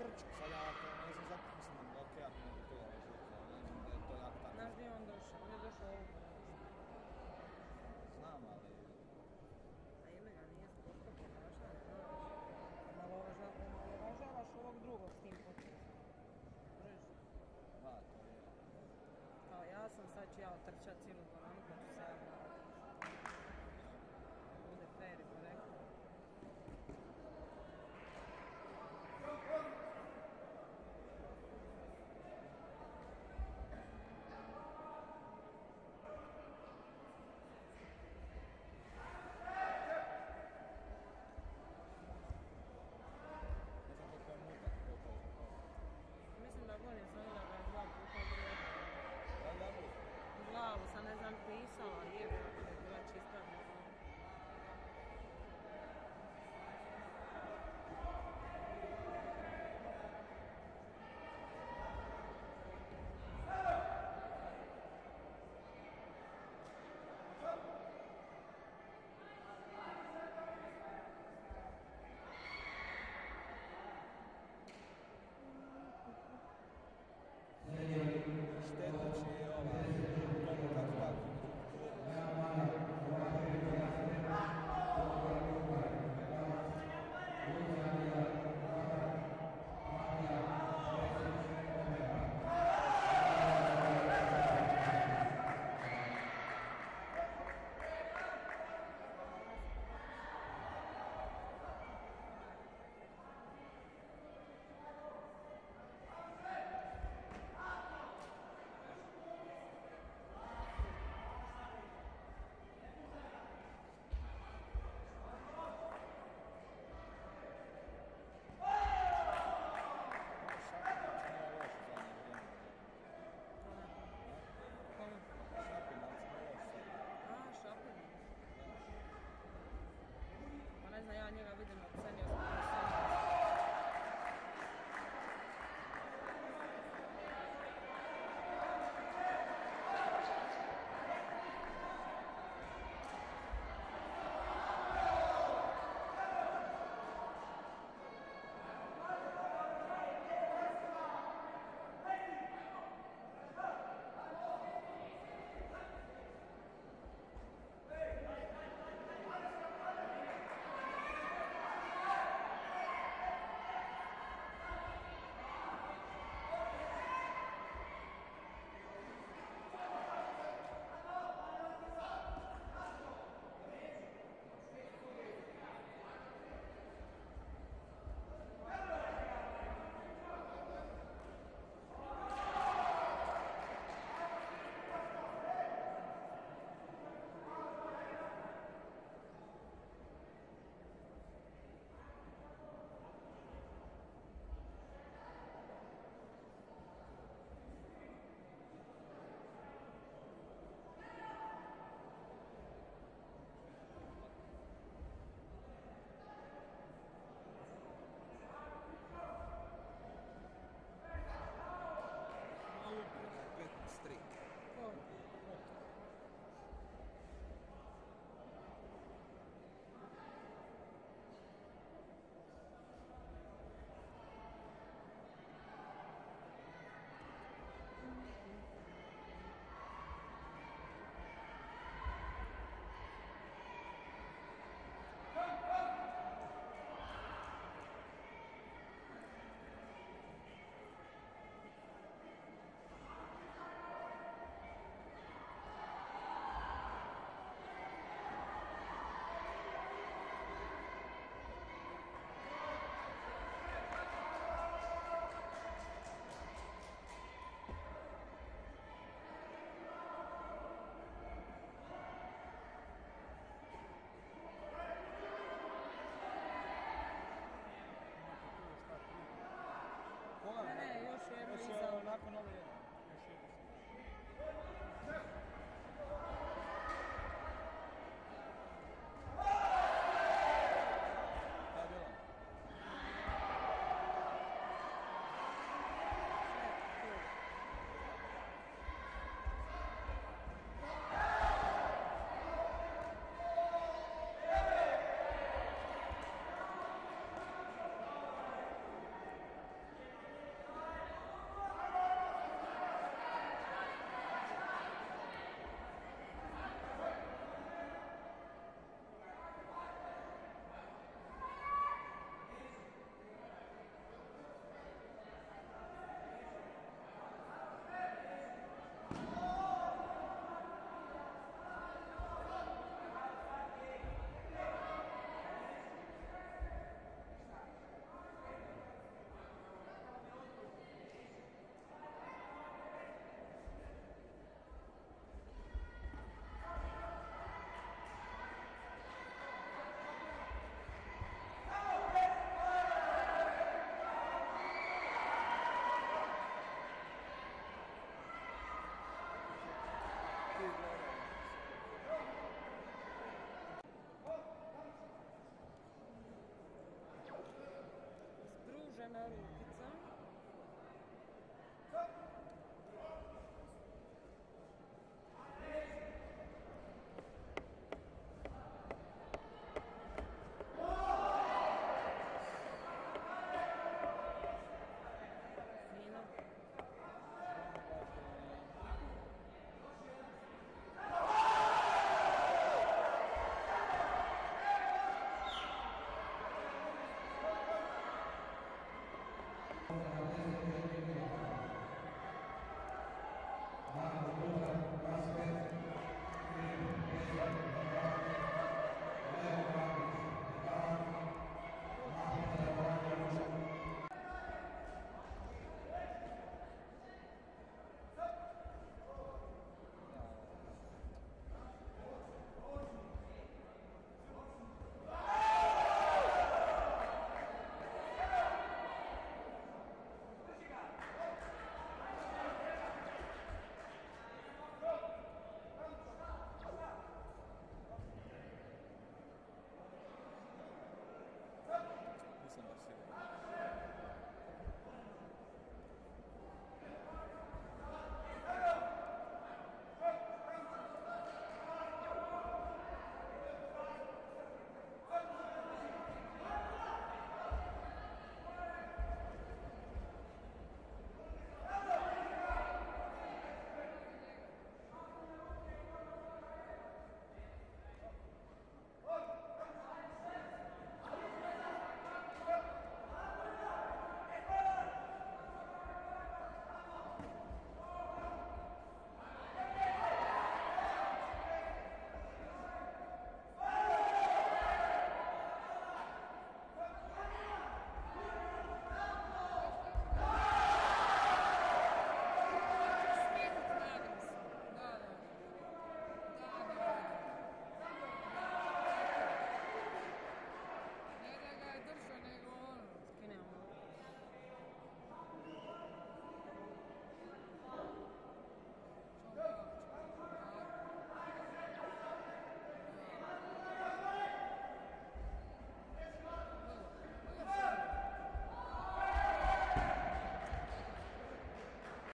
oturacak. Şöyle ayaklarını uzatacak mısın? Okey atmayacak. Böyle ayaklarını. Böyle ayaklarını. Nerede? Ne.